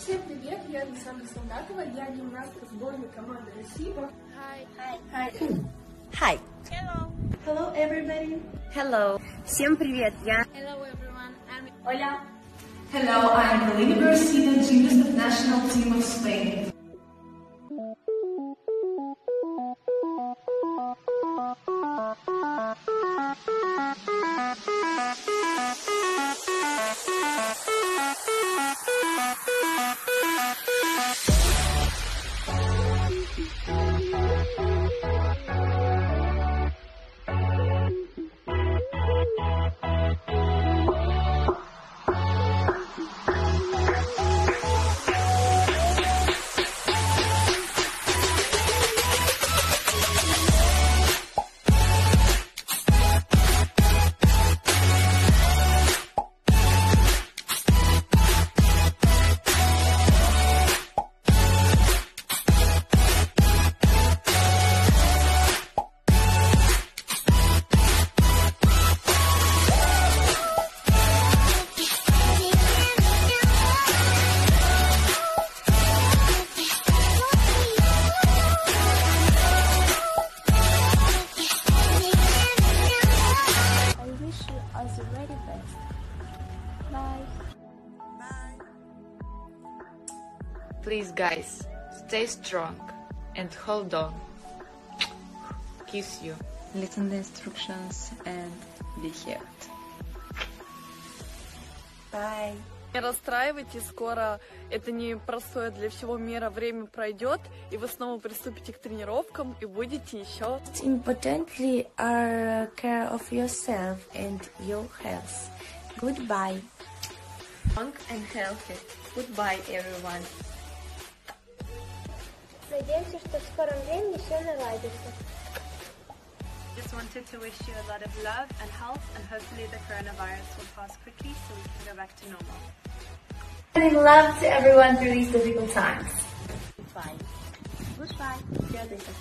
Всем привет, я Александра Солдатова, я гимнастка сборной команды России. Hi. Hi. Hi. Hello. Hello everybody. Hello. Всем привет. Я Hello everyone. I'm Hola. Hello, I am Helena Garcia, gymnast of national team of Spain. All the very best. Bye. Please, guys, stay strong and hold on. Kiss you. Listen the instructions and be healed. Bye. Не расстраивайтесь, скоро это непростое для всего мира время пройдет, и вы снова приступите к тренировкам и будете еще Importantly, are care of yourself and your health. Goodbye. Strong and healthy. Goodbye, everyone. Надеемся, что в скором времени все наладится. Just wanted to wish you a lot of love and health, and hopefully the coronavirus will pass quickly so we can go back to normal. Sending love to everyone through these difficult times. Goodbye. Goodbye. See you later.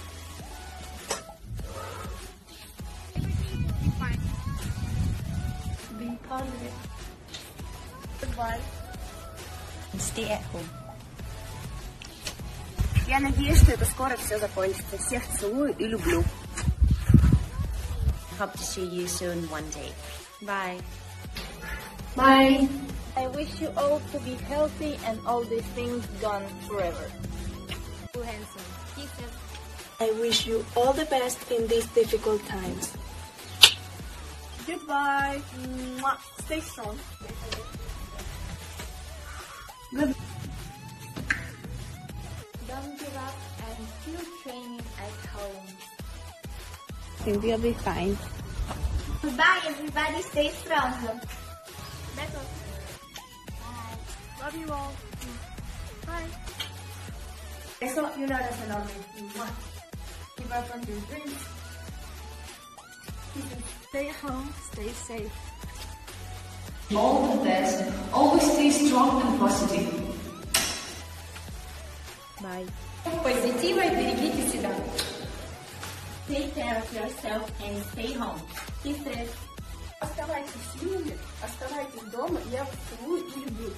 Be positive. Goodbye. And stay at home. Я надеюсь, что это скоро все закончится. Всех целую и люблю. Hope to see you soon one day. Bye. Bye. I wish you all to be healthy and all these things gone forever. Too handsome. Kisses. I wish you all the best in these difficult times. Goodbye. Mwah. Stay strong. Good. Don't give up and keep training at home think we'll be fine. Goodbye, everybody. Stay strong. That's all. Love you all. Bye. Eso y una abrazo enorme. Mua. Keep up on your dreams. Stay home. Stay safe. All the best. Always stay strong and positive. Bye. Позитива и берегите себя. Take care of yourself and stay home. Kisses. Оставайтесь сильными, оставайтесь дома. Я вас целую и люблю.